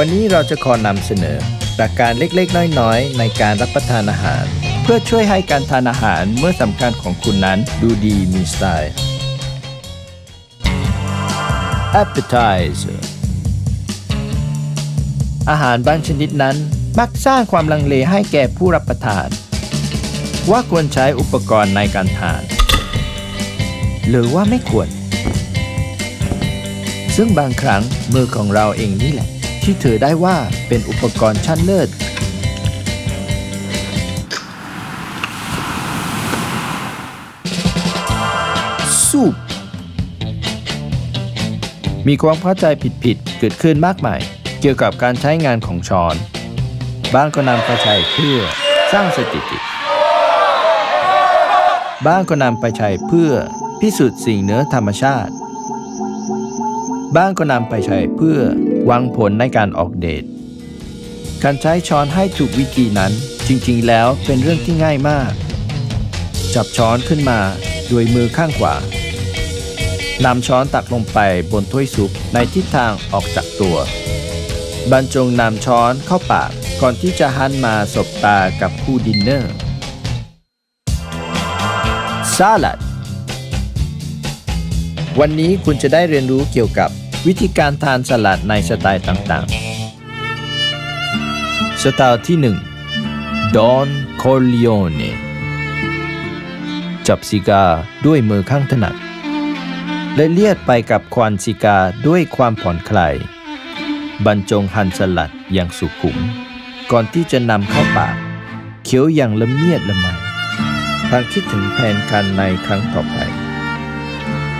วันนี้เราจะขอนำเสนอหลักการเล็กๆ น้อยๆ ในการรับประทานอาหาร เพื่อช่วยให้การทานอาหารเมื่อสำคัญของคุณนั้นดูดีมีสไตล์ Appetizer อาหารบางชนิดนั้นมักสร้างความลังเลให้แก่ผู้รับประทาน ว่าควรใช้อุปกรณ์ในการทาน หรือว่าไม่ควร ซึ่งบางครั้งมือของเราเองนี่แหละ ที่ถือได้ว่าเป็นอุปกรณ์ชั้นเลิศสูปมีความเข้าใจผิดๆเกิดขึ้นมากมายเกี่ยวกับการใช้งานของช้อน บ้างก็นำไปใช้เพื่อสร้างสถิติ บ้างก็นำไปใช้เพื่อพิสูจน์สิ่งเหนือธรรมชาติ บ้างก็นำไปใช้เพื่อวังผลในการออกเดท การใช้ช้อนให้ถูกวิธีนั้นจริงๆ แล้วเป็นเรื่องที่ง่ายมาก จับช้อนขึ้นมาโดยมือข้างขวานำช้อนตักลงไปบนถ้วยซุปในทิศทางออกจากตัว บรรจงนำช้อนเข้าปากก่อนที่จะหันมาสบตากับผู้ดินเนอร์ซาลัด วันนี้คุณจะได้เรียนรู้เกี่ยวกับวิธีการทานสลัดในสไตล์ต่างๆ สไตล์ที่ 1 ดอนคอร์เลโอเนจับซิการ์ด้วยมือข้างถนัด ละเลียดไปกับควันซิการ์ด้วยความผ่อนคลาย บรรจงหั่นสลัดอย่างสุขุม ก่อนที่จะนำเข้าปากเคี้ยวอย่างละเมียดละไมพลางคิดถึงแผนการในครั้งต่อไป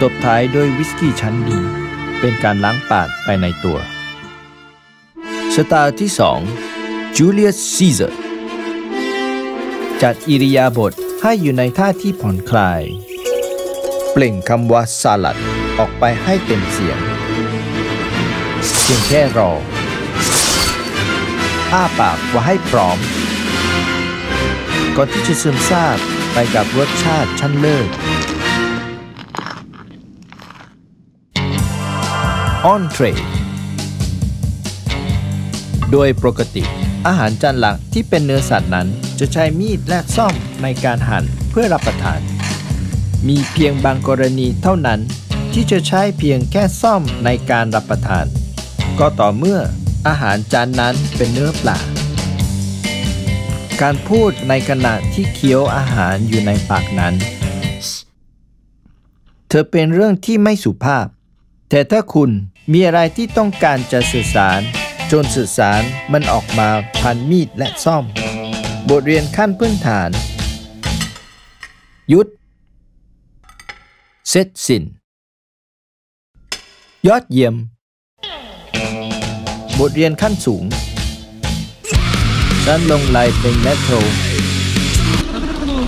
ตบท้ายด้วยวิสกี้ชั้นดี เป็นการล้างปากไปในตัวสไตล์ที่2จูเลียสซีเซอร์จัดอิริยาบถให้อยู่ในท่าที่ผ่อนคลาย เปล่งคำว่าสลัดออกไปให้เต็มเสียงเพียงแค่รอ อ้าปากว่าให้พร้อม ก่อนที่จะซึมซาบไปกับรสชาติชั้นเลิศ ออนเทรโดยปกติ อาหารจานหลักที่เป็นเนื้อสัตว์นั้น จะใช้มีดและซ่อมในการหั่นเพื่อรับประทาน มีเพียงบางกรณีเท่านั้น ที่จะใช้เพียงแค่ซ่อมในการรับประทาน ก็ต่อเมื่ออาหารจานนั้นเป็นเนื้อปลาการพูดในขณะที่เคี้ยวอาหารอยู่ในปากนั้น เธอเป็นเรื่องที่ไม่สุภาพ แต่ถ้าคุณมีอะไรที่ต้องการจะสื่อสาร จนสื่อสารมันออกมาผ่านมีดและซ่อม บทเรียนขั้นพื้นฐาน ยุด เสร็จสิ้น ยอดเยี่ยม บทเรียนขั้นสูง ฉันลงลายเป็นแมทโทร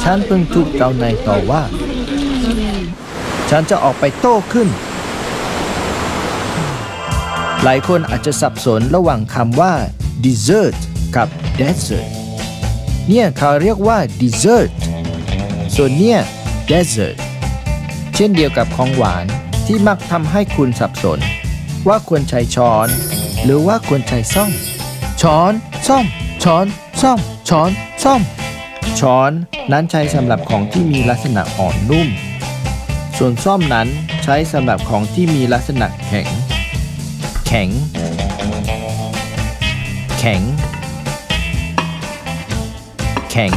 ฉันเพิ่งถูกเจ้านายต่อว่า ฉันจะออกไปโต้ขึ้น หลายคนอาจจะสับสนระหว่างคำว่า dessert กับ desert เนี่ยเขาเรียกว่า dessert ส่วนเนี่ย desert เช่นเดียวกับของหวานที่มักทำให้คุณสับสน ว่าควรใช้ช้อน หรือว่าควรใช้ซ่อม ช้อน ซ่อม ช้อน ซ่อม ช้อน ซ่อม ช้อนนั้นใช้สำหรับของที่มีลักษณะอ่อนนุ่ม ส่วนซ่อมนั้นใช้สำหรับของที่มีลักษณะแข็ง แข็งแข็งแข็ง